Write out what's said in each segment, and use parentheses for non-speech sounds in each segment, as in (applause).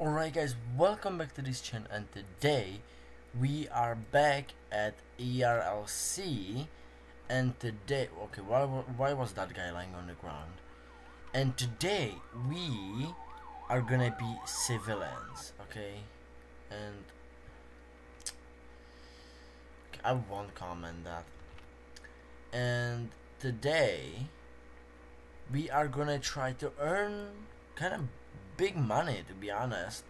Alright guys, welcome back to this channel and today we are back at ERLC and today, okay, why, why was that guy lying on the ground? And today we are gonna be civilians, okay? And I won't comment that. And today we are gonna try to earn kind of big money to be honest.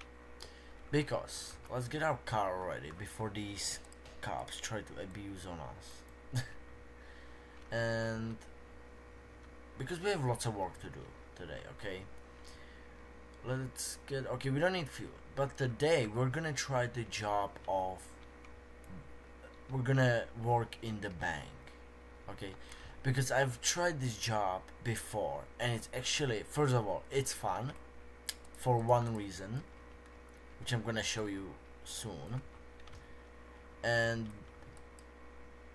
Because let's get our car already before these cops try to abuse on us. (laughs) And because we have lots of work to do today okay? Let's get okay we don't need fuel. But today we're gonna try the job of we're gonna work in the bank okay? Because I've tried this job before and it's actually first of all it's fun for one reason which I'm gonna show you soon. And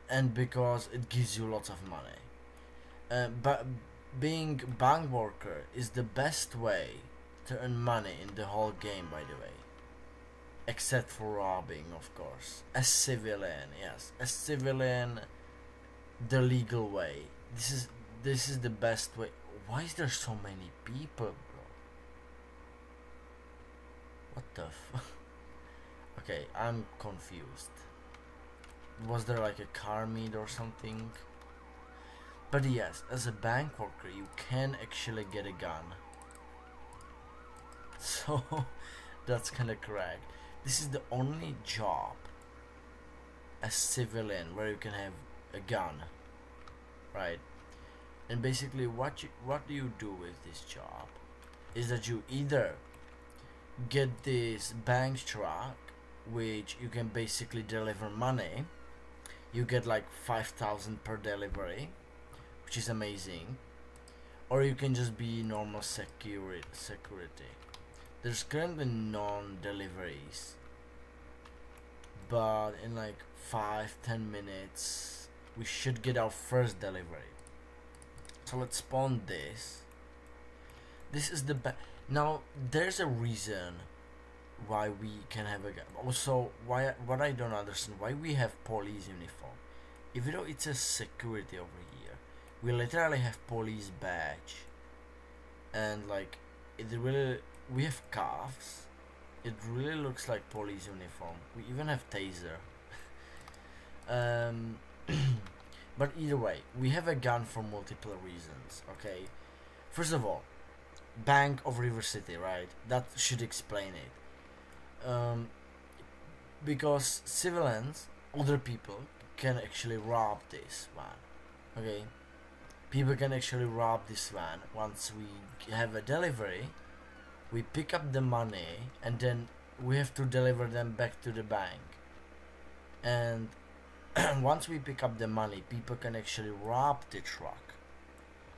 and because it gives you lots of money. Uh, but being bank worker is the best way to earn money in the whole game by the way. Except for robbing of course. A civilian yes. A civilian the legal way. This is this is the best way. Why is there so many people what the (laughs) Okay, I'm confused. Was there like a car meet or something? But yes, as a bank worker, you can actually get a gun. (laughs) So, that's kinda correct. This is the only job as civilian where you can have a gun. Right? And basically what you, what do you do with this job? Is that you either get this bank truck which you can basically deliver money. You get like 5000 per delivery which is amazing. Or you can just be normal security security. There's currently non-deliveries but in like 5-10 minutes we should get our first delivery. So let's spawn this. This is the now there's a reason why we can have a gun. also why what I don't understand why we have police uniform. Even though it's a security over here we literally have police badge. And like it really we have cuffs. It really looks like police uniform. We even have taser. (laughs) Um (clears throat) but either way we have a gun for multiple reasons okay? First of all Bank of River City, right? That should explain it. Um, because civilians, other people, can actually rob this van. Okay? People can actually rob this van once we have a delivery. We pick up the money and then we have to deliver them back to the bank. And (clears throat) once we pick up the money, people can actually rob the truck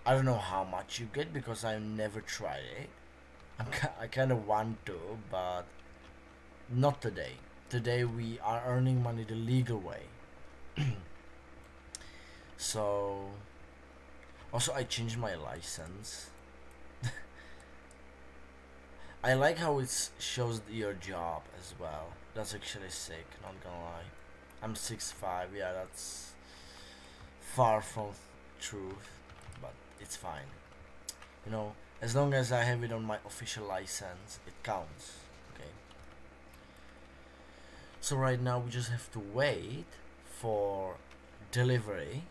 I don't know how much you get because I've never tried it. I'm, I kind of want to, but not today. Today we are earning money the legal way. (clears throat) so, also I changed my license. (laughs) I like how it shows your job as well. That's actually sick, not gonna lie. I'm 6'5", yeah, that's far from truth it's fine. You know as long as I have it on my official license it counts okay? So right now we just have to wait for delivery.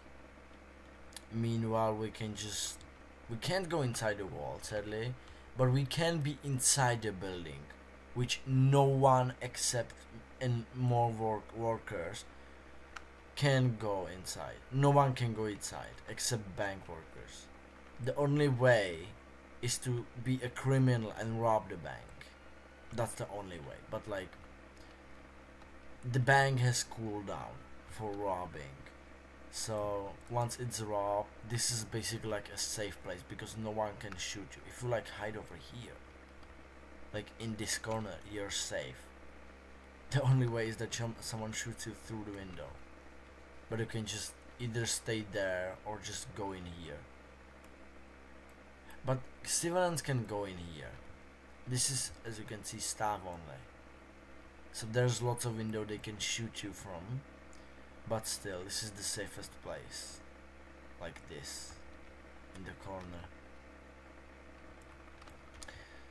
Meanwhile we can just we can't go inside the wall sadly but we can be inside the building which no one except and more work workers can go inside. No one can go inside except bank workers the only way is to be a criminal and rob the bank. That's the only way. But like the bank has cooled down for robbing. So once it's robbed, this is basically like a safe place because no one can shoot you. If you like hide over here, like in this corner, you're safe. The only way is that someone shoots you through the window. But you can just either stay there or just go in here. But civilians can go in here. this is as you can see staff only. So there's lots of window they can shoot you from. But still this is the safest place. Like this in the corner.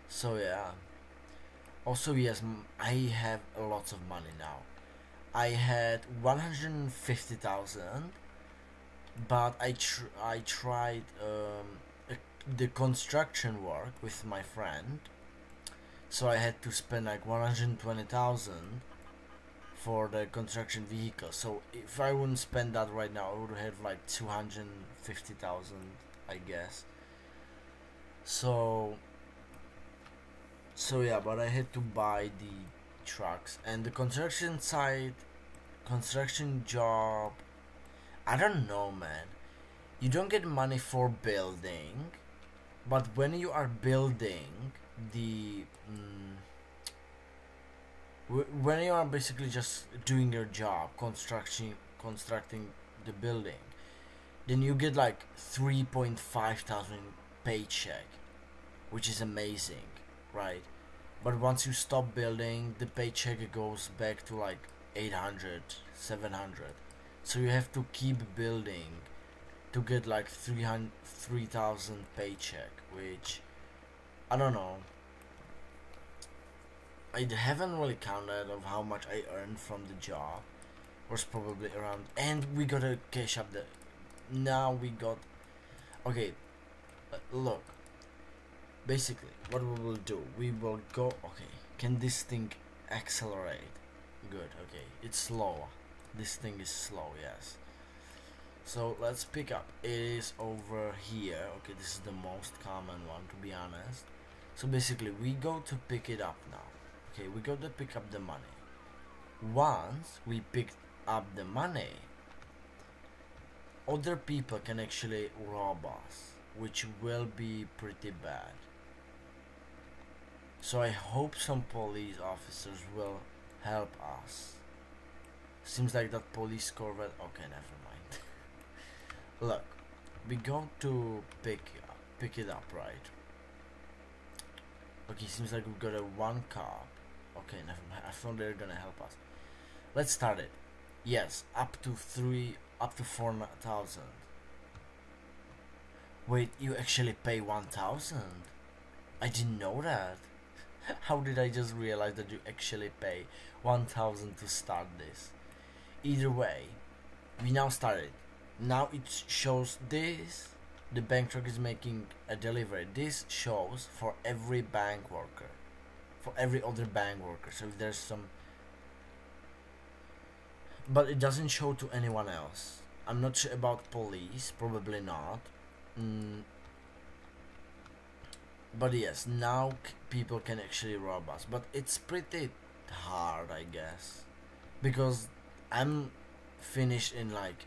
So yeah. Also yes I have a lot of money now. I had 150,000 but I tr I tried um, the construction work with my friend so I had to spend like 120,000 for the construction vehicle. So if I wouldn't spend that right now I would have like 250,000 I guess. So so yeah but I had to buy the trucks. And the construction site construction job I don't know man. You don't get money for building but when you are building the mm, when you are basically just doing your job construction constructing the building then you get like 3.5 thousand paycheck which is amazing right? But once you stop building the paycheck goes back to like 800 700 so you have to keep building to get like 300 3000 paycheck which I don't know. I haven't really counted of how much I earned from the job. Was probably around and we gotta cash up the now we got okay uh, look. Basically what we will do we will go okay can this thing accelerate? Good okay it's slow this thing is slow yes so let's pick up it is over here okay this is the most common one to be honest so basically we go to pick it up now okay we go to pick up the money once we pick up the money other people can actually rob us which will be pretty bad so I hope some police officers will help us. Seems like that police corvette. Okay, never mind. (laughs) Look, we go to pick pick it up, right? Okay, seems like we got a one car. Okay, never mind. I thought they're gonna help us. Let's start it. Yes, up to three, up to four thousand. Wait, you actually pay one thousand? I didn't know that. (laughs) How did I just realize that you actually pay 1000 to start this? Either way, we now started. Now it shows this. The bank truck is making a delivery. This shows for every bank worker. For every other bank worker. So if there's some... But it doesn't show to anyone else. I'm not sure about police. Probably not. Mm, but yes now people can actually rob us but it's pretty hard i guess because i'm finished in like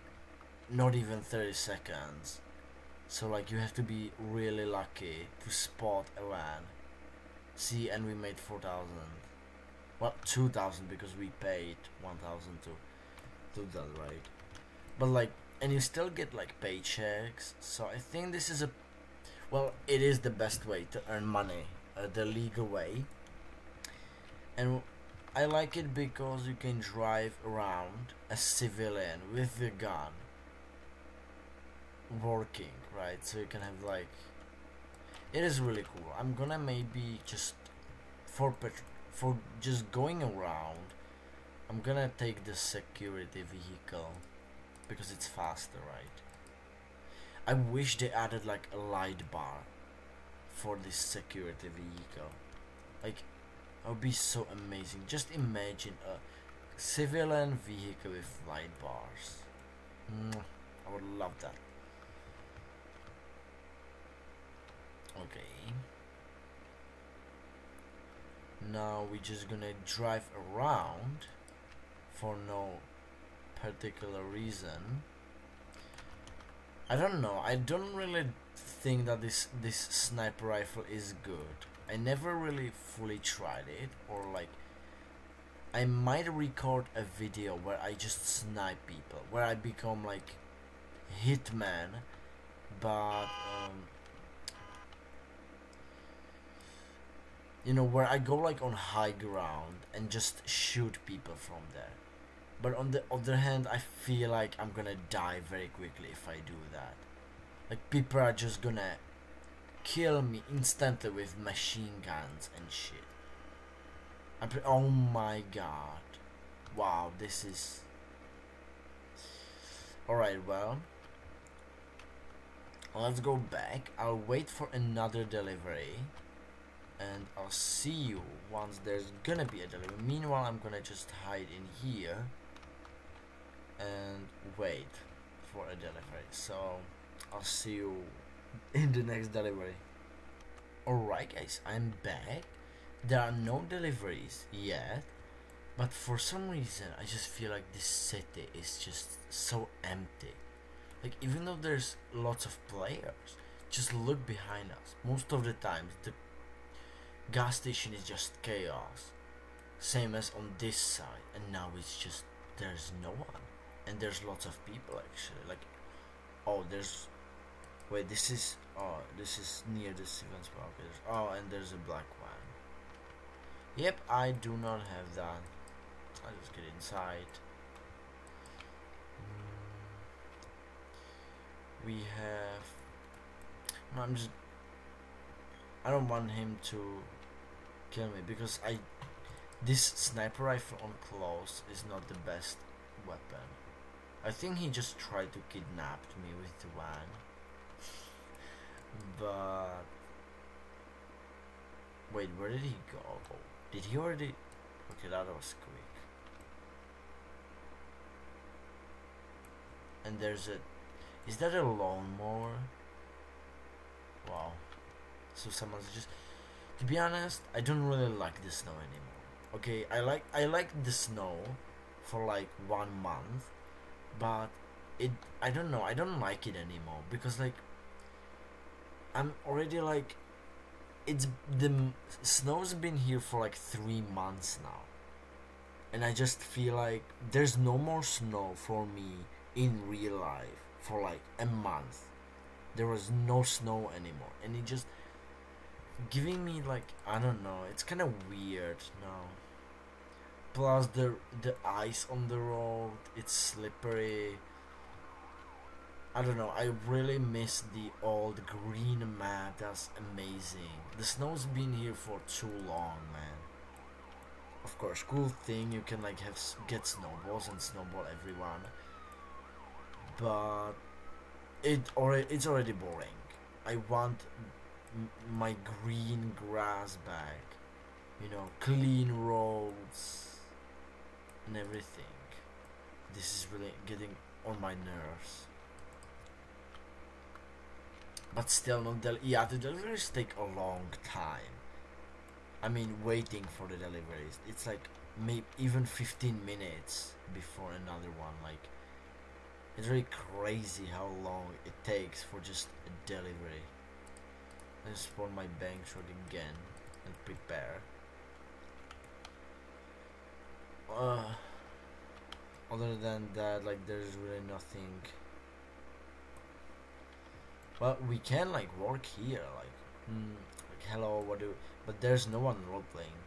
not even 30 seconds. So like you have to be really lucky to spot a van. See and we made 4000 well 2000 because we paid 1000 to do that right? But like and you still get like paychecks. So i think this is a well, it is the best way to earn money, uh, the legal way. And I like it because you can drive around a civilian with a gun working, right? So you can have like it is really cool. I'm gonna maybe just for for just going around I'm gonna take the security vehicle because it's faster, right? I wish they added like a light bar for this security vehicle. Like, it would be so amazing. Just imagine a civilian vehicle with light bars. I would love that. Okay. Now we're just gonna drive around for no particular reason. I don't know. I don't really think that this this sniper rifle is good. I never really fully tried it or like I might record a video where I just snipe people, where I become like hitman, but um, you know where I go like on high ground and just shoot people from there. But on the other hand, I feel like I'm gonna die very quickly if I do that. Like people are just gonna kill me instantly with machine guns and shit. I'm pre- oh my god. Wow, this is Alright, well let's go back. I'll wait for another delivery and I'll see you once there's gonna be a delivery. Meanwhile, I'm gonna just hide in here and wait for a delivery. So I'll see you in the next delivery. Alright guys, I'm back. There are no deliveries yet, but for some reason I just feel like this city is just so empty. Like even though there's lots of players, just look behind us. Most of the times the gas station is just chaos. Same as on this side, and now it's just there's no one, and there's lots of people actually. Like, oh, there's wait, this is oh, this is near the Stevens Park. Oh, and there's a black one. Yep, I do not have that. I'll just get inside. Mm. We have. No, I'm just. I don't want him to kill me because I this sniper rifle on close is not the best weapon. I think he just tried to kidnap me with the van. but wait, where did he go? Did he already? Okay, that was quick. And there's a. Is that a lawnmower? Wow. So someone's just to be honest, I don't really like the snow anymore. Okay, I like I like the snow for like one month, but it I don't know I don't like it anymore because like I'm already like it's the snow's been here for like three months now, and I just feel like there's no more snow for me in real life for like a month. There was no snow anymore, and it just giving me like I don't know. It's kind of weird now. Plus the the ice on the road. It's slippery. I don't know. I really miss the old green map. That's amazing. The snow's been here for too long, man. Of course, cool thing you can like have get snowballs and snowball everyone. But it already it's already boring. I want my green grass back you know clean roads and everything. This is really getting on my nerves. But still not del yeah the deliveries take a long time. I mean waiting for the deliveries. It's like maybe even 15 minutes before another one like it's really crazy how long it takes for just a delivery Let's spawn my bank shot again and prepare. Uh, other than that, like there's really nothing. Well, we can like work here, like, mm, like hello, what do? But there's no one role playing.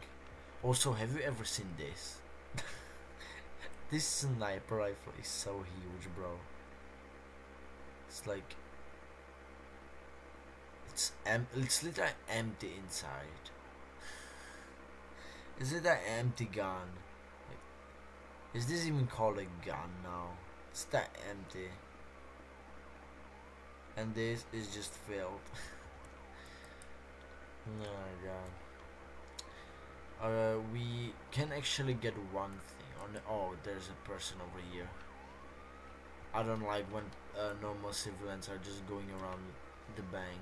Also, have you ever seen this? (laughs) this sniper rifle is so huge, bro. It's like it's em it's literally empty inside. Is it an empty gun? Is this even called a gun now? It's that empty. And this is just filled. oh my god. Uh, we can actually get one thing on the, oh there's a person over here I don't like when uh, normal civilians are just going around the bank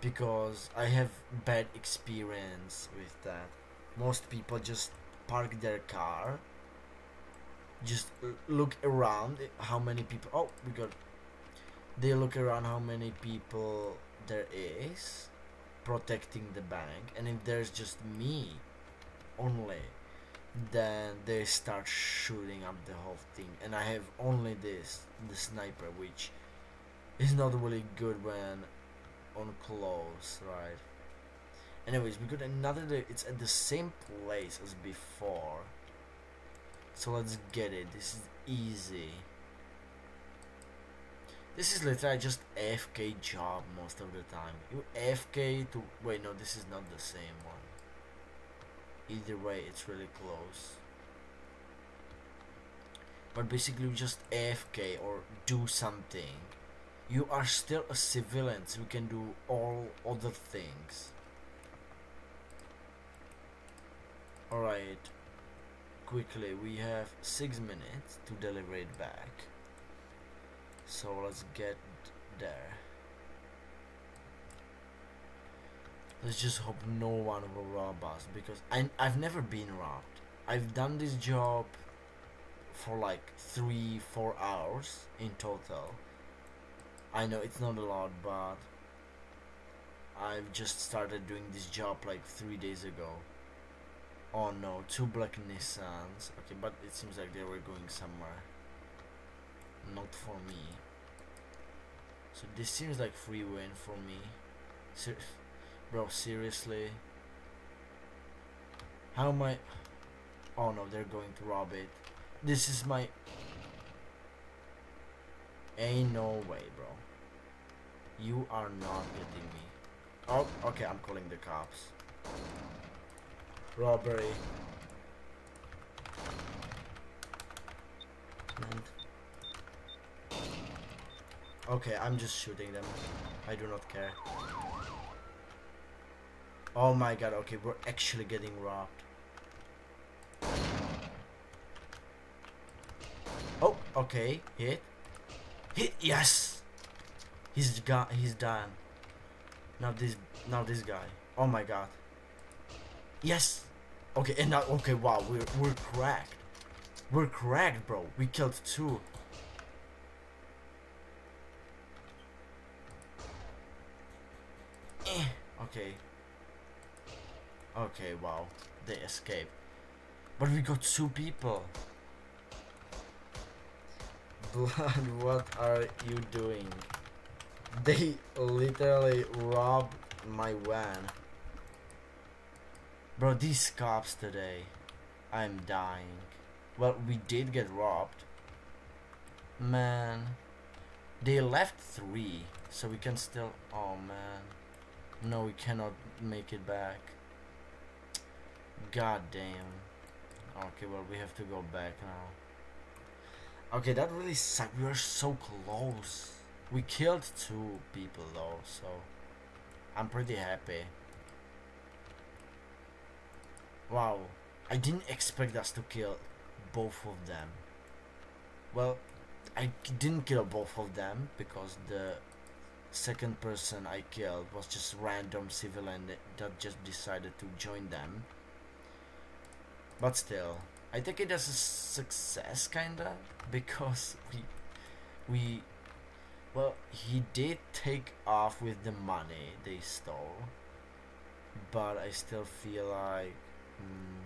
because I have bad experience with that. Most people just park their car, just look around how many people. Oh, we got. They look around how many people there is protecting the bank, and if there's just me only, then they start shooting up the whole thing. And I have only this, the sniper, which is not really good when on close, right? Anyways, we got another day. It's at the same place as before. So let's get it. This is easy. This is literally just AFK job most of the time. You AFK to... Wait, no, this is not the same one. Either way, it's really close. But basically, you just AFK or do something. You are still a civilian, so you can do all other things. Alright, quickly, we have 6 minutes to deliver it back. So let's get there. Let's just hope no one will rob us because I, I've never been robbed. I've done this job for like 3-4 hours in total. I know it's not a lot but I've just started doing this job like 3 days ago. Oh no, two black Nissans. Okay, but it seems like they were going somewhere. Not for me. So this seems like free win for me. Ser bro, seriously? How am I... Oh no, they're going to rob it. This is my... Ain't no way, bro. You are not getting me. Oh, okay, I'm calling the cops robbery. Okay, I'm just shooting them. I do not care. Oh my god, okay, we're actually getting robbed. Oh, okay, hit. Hit, yes! He's got, he's done. Now this, now this guy. Oh my god. Yes! Okay, and now, okay, wow, we're, we're cracked. We're cracked, bro. We killed two. Eh, okay. Okay, wow. They escaped. But we got two people. Blood, what are you doing? They literally robbed my van. Bro, these cops today. I'm dying. Well, we did get robbed. Man. They left three. So we can still... Oh, man. No, we cannot make it back. God damn. Okay, well, we have to go back now. Okay, that really sucked. We were so close. We killed two people, though, so... I'm pretty happy. Wow, I didn't expect us to kill both of them. Well, I didn't kill both of them because the second person I killed was just random civilian that just decided to join them. But still, I think it as a success kinda because we we well he did take off with the money they stole but I still feel like Mm.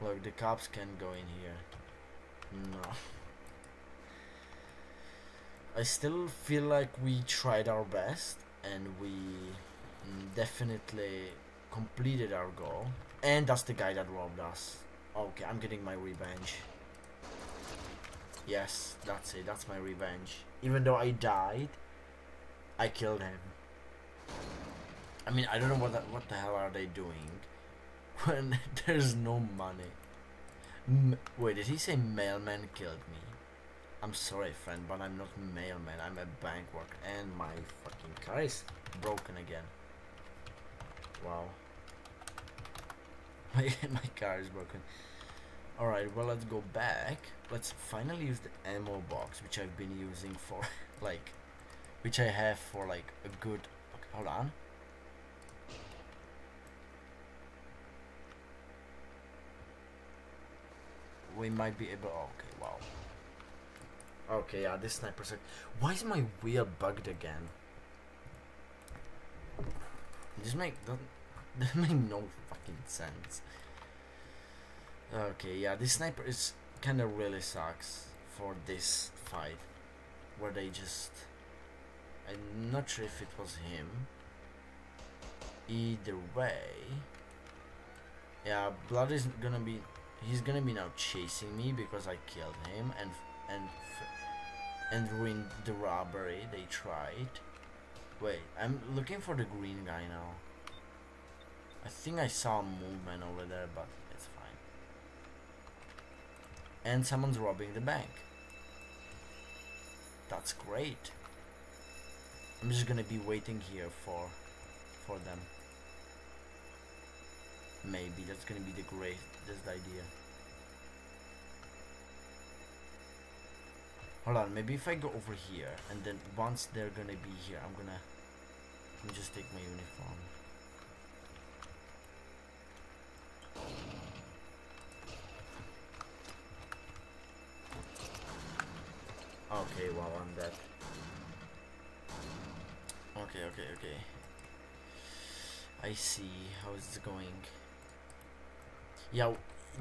Look, the cops can go in here. No. I still feel like we tried our best and we mm, definitely completed our goal. And that's the guy that robbed us. Okay, I'm getting my revenge. Yes, that's it. That's my revenge. Even though I died, I killed him. I mean, I don't know what the, what the hell are they doing when (laughs) there's no money. M Wait, did he say mailman killed me? I'm sorry, friend, but I'm not mailman. I'm a bank worker, and my fucking car is broken again. Wow. (laughs) My my car is broken. All right, well let's go back. Let's finally use the ammo box, which I've been using for (laughs) like, which I have for like a good. Okay, hold on. we might be able. Oh, okay, wow. Okay, yeah, this sniper's like. Why is my wheel bugged again? This make doesn't (laughs) that make no fucking sense. Okay, yeah, this sniper is kind of really sucks for this fight, where they just. I'm not sure if it was him. either way yeah blood is gonna be he's gonna be now chasing me because I killed him and and and ruined the robbery they tried wait I'm looking for the green guy now I think I saw a movement over there but it's fine. And someone's robbing the bank. That's great. I'm just gonna be waiting here for for them. Maybe that's gonna be the greatest idea. Hold on maybe if I go over here and then once they're gonna be here I'm gonna let me just take my uniform okay wow I'm dead okay I see. How it's going? Yeah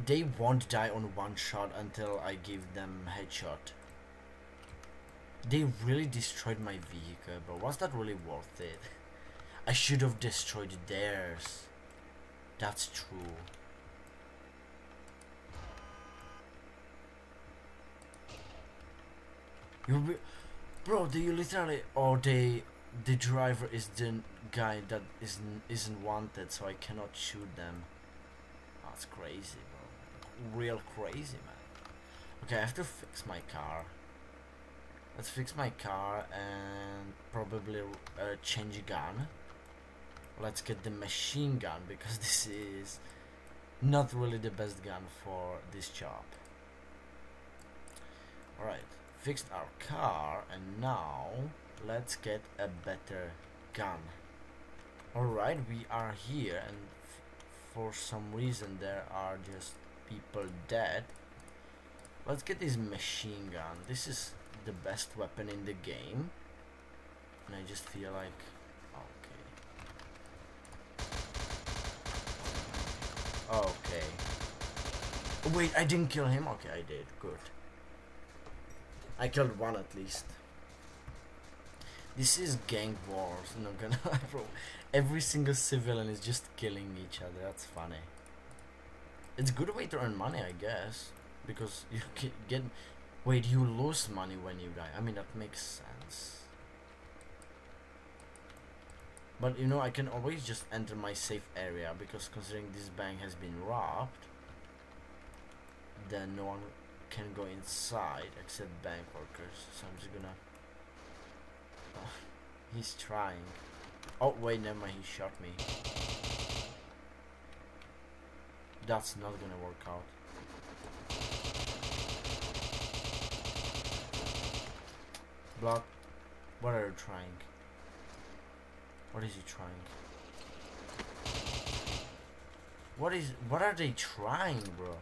they won't die on one shot until I give them headshot. They really destroyed my vehicle but was that really worth it? I should have destroyed theirs. That's true. You bro do you literally or they the driver is the guy that isn't isn't wanted so I cannot shoot them. That's crazy bro. Real crazy man. Okay I have to fix my car. Let's fix my car and probably uh, change a gun. Let's get the machine gun because (laughs) this is not really the best gun for this job. Alright fixed our car and now let's get a better gun. Alright we are here and for some reason there are just people dead. Let's get this machine gun. This is the best weapon in the game. And I just feel like okay. Okay. Wait I didn't kill him? Okay I did. Good. I killed one at least this is gang wars, not gonna (laughs) bro. Every single civilian is just killing each other. That's funny. It's a good way to earn money, I guess, because (laughs) you get. Wait, you lose money when you die. I mean, that makes sense. But you know, I can always just enter my safe area because considering this bank has been robbed, then no one can go inside except bank workers. So I'm just gonna He's trying. Oh, wait, never mind, he shot me. That's not gonna work out. Block. What are you trying? What is he trying? What is- what are they trying, bro?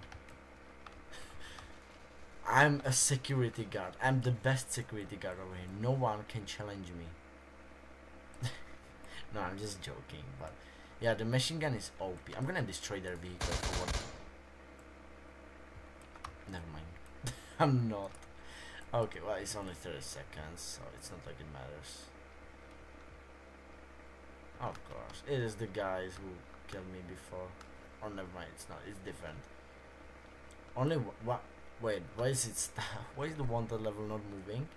I'm a security guard. I'm the best security guard over here. No one can challenge me. (laughs) no, I'm just joking. But yeah, the machine gun is OP. I'm gonna destroy their vehicle for what? Never mind. (laughs) I'm not. Okay, well, it's only 30 seconds, so it's not like it matters. Of course, it is the guys who killed me before. Oh, never mind. It's not. It's different. Only what? Wait, why is it (laughs) Why is the wanted level not moving?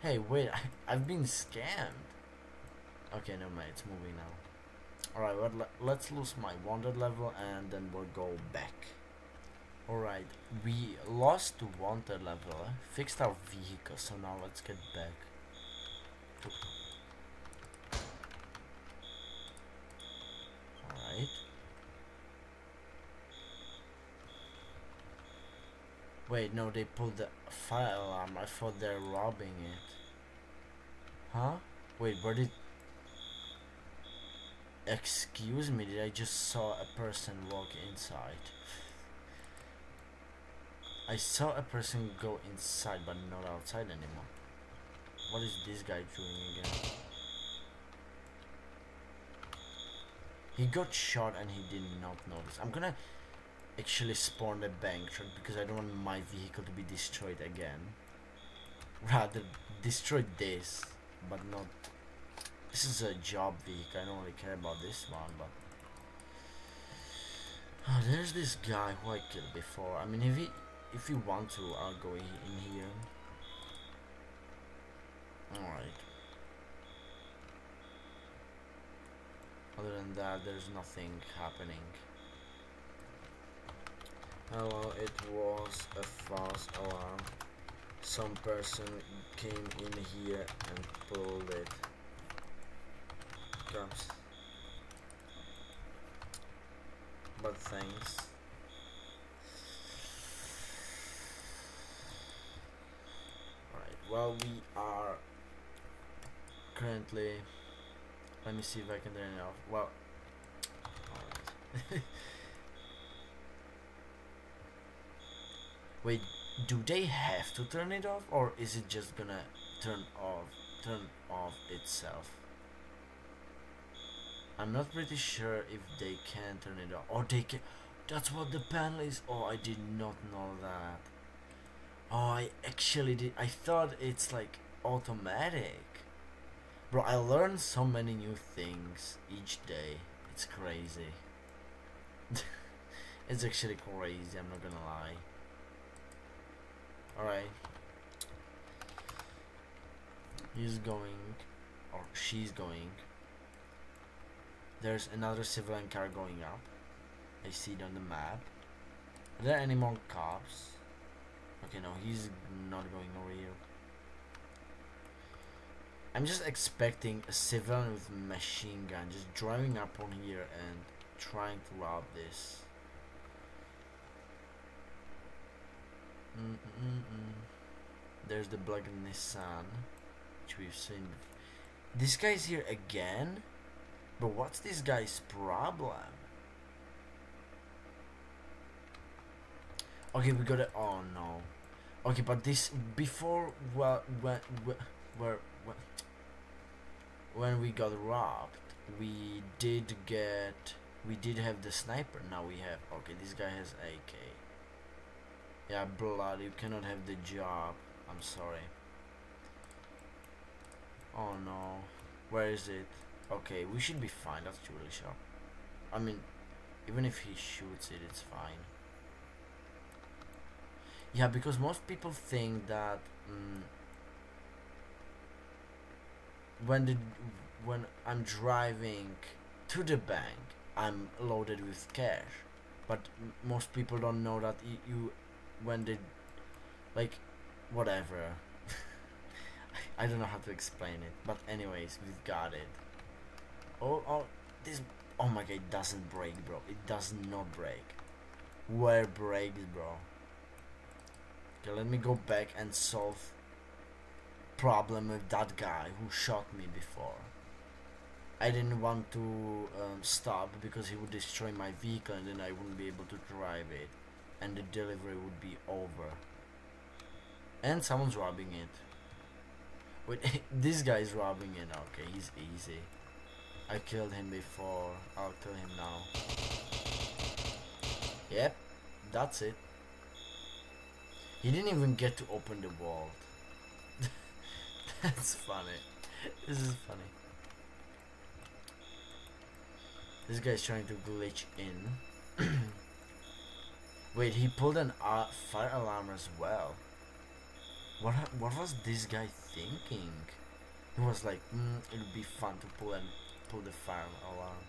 Hey, wait, I, (laughs) I've been scammed. Okay, never mind, it's moving now. Alright, well, let's lose my wanted level and then we'll go back. Alright, we lost the wanted level, fixed our vehicle, so now let's get back. Alright. Wait, no, they pulled the fire alarm. I thought they're robbing it. Huh? Wait, where did... Excuse me, did I just saw a person walk inside? I saw a person go inside, but not outside anymore. What is this guy doing again? He got shot and he did not notice. I'm gonna actually spawn a bank truck because I don't want my vehicle to be destroyed again. Rather destroy this, but not This is a job week. I don't really care about this one, but oh, there's this guy who I killed before. I mean, if he if you want to, I'll go in here. All right. Other than that, there's nothing happening. Hello, it was a false alarm. Some person came in here and pulled it. Comes. But thanks. Alright, well we are currently let me see if I can turn it off. Well alright. (laughs) Wait, do they have to turn it off or is it just gonna turn off turn off itself? I'm not pretty sure if they can turn it off or they can that's what the panel is oh I did not know that. Oh I actually did I thought it's like automatic. Bro I learn so many new things each day it's crazy. (laughs) It's actually crazy I'm not gonna lie Alright. He's going, or she's going. There's another civilian car going up. I see it on the map. Are there any more cops? Okay, no, he's not going over here. I'm just expecting a civilian with machine gun just driving up on here and trying to rob this. Mm -mm -mm. There's the black Nissan, which we've seen. This guy's here again? But what's this guy's problem? Okay, we got it. Oh no. Okay, but this before well when where when, when we got robbed, we did get we did have the sniper. Now we have okay. This guy has AK. Yeah, blood, you cannot have the job. I'm sorry. Oh no. Where is it? Okay, we should be fine. That's really sharp. I mean, even if he shoots it, it's fine. Yeah, because most people think that mm, when the when I'm driving to the bank, I'm loaded with cash. But most people don't know that you when they like whatever. (laughs) I don't know how to explain it but anyways we've got it. Oh oh this oh my god it doesn't break bro. It does not break. Where breaks bro? Okay let me go back and solve problem with that guy who shot me before. I didn't want to um, stop because he would destroy my vehicle and then I wouldn't be able to drive it and the delivery would be over. And someone's robbing it. Wait, (laughs) this guy is robbing it. Okay, he's easy. I killed him before. I'll kill him now. Yep, that's it. He didn't even get to open the vault. (laughs) that's funny. This is funny. This guy's trying to glitch in. (clears throat) Wait, he pulled an uh, fire alarm as well. What what was this guy thinking? He was like, mm, it would be fun to pull and pull the fire alarm.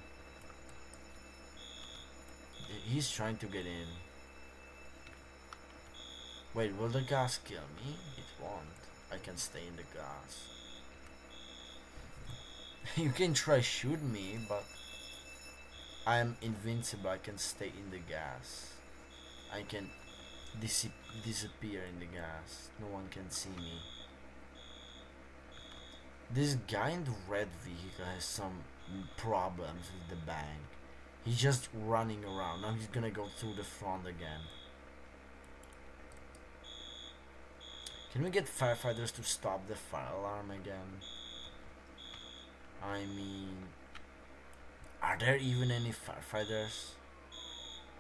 He's trying to get in. Wait, will the gas kill me? It won't. I can stay in the gas. (laughs) you can try shoot me, but I'm invincible. I can stay in the gas. I can dis disappear in the gas. No one can see me. This guy in the red vehicle has some problems with the bank. He's just running around. Now he's gonna go through the front again. Can we get firefighters to stop the fire alarm again? I mean, are there even any firefighters?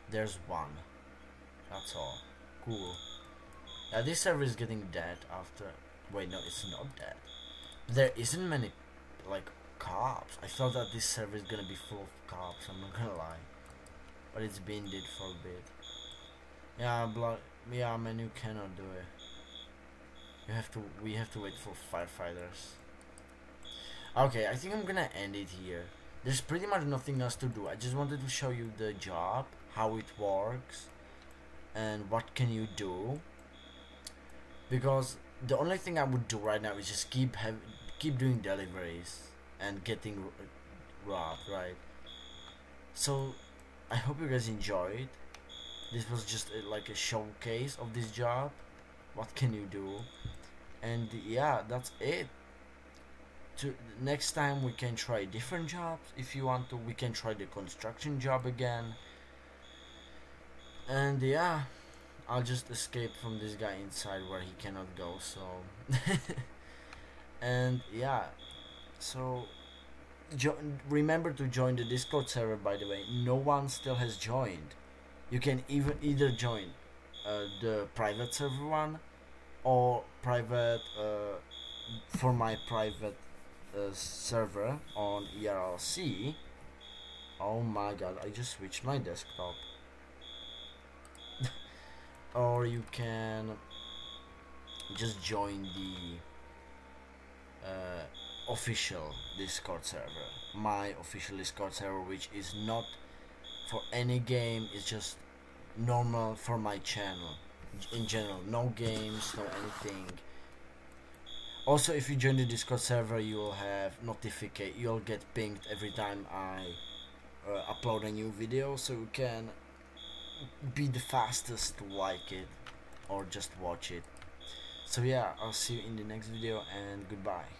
There's one. That's all. Cool. Now this server is getting dead after... Wait, no, it's not dead. There isn't many, like, cops. I thought that this server is gonna be full of cops. I'm not gonna lie, but it's been dead for a bit. Yeah, block. Yeah, man, you cannot do it. You have to. We have to wait for firefighters. Okay, I think I'm gonna end it here. There's pretty much nothing else to do. I just wanted to show you the job, how it works, and what can you do. Because the only thing I would do right now is just keep have keep doing deliveries and getting robbed, right? So, I hope you guys enjoyed. This was just a, like a showcase of this job. What can you do? And yeah, that's it. To next time we can try different jobs if you want to. We can try the construction job again. And yeah. I'll just escape from this guy inside where he cannot go so. (laughs) And yeah so remember to join the discord server by the way. No one still has joined. You can even either join uh, the private server one or private uh, for my private uh, server on ERLC oh my god I just switched my desktop or you can just join the uh, official discord server. My official discord server which is not for any game it's just normal for my channel. In general no games no anything. Also if you join the discord server you will have notificate you'll get pinged every time i uh, upload a new video so you can be the fastest to like it or just watch it. So yeah i'll see you in the next video and goodbye